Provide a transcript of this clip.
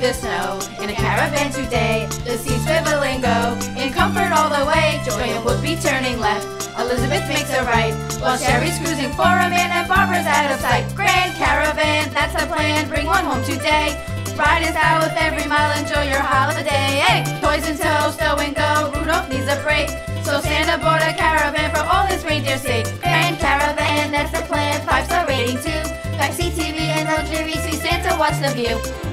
through the snow in a caravan today. The seats swiveling and go in comfort all the way. Joya would be turning left. Elisabeth makes a right while Sherri's cruising for a man and Barbara's out of sight. Grand caravan, that's the plan. Bring one home today. Ride us out with every mile. Enjoy your holiday. Hey, toys in tow, stow and go. Rudolph needs a break. So stand aboard a caravan for all his reindeer's sake. Grand caravan, that's the plan. Five star rating too. Backseat TV and luxury. See Santa watch the view.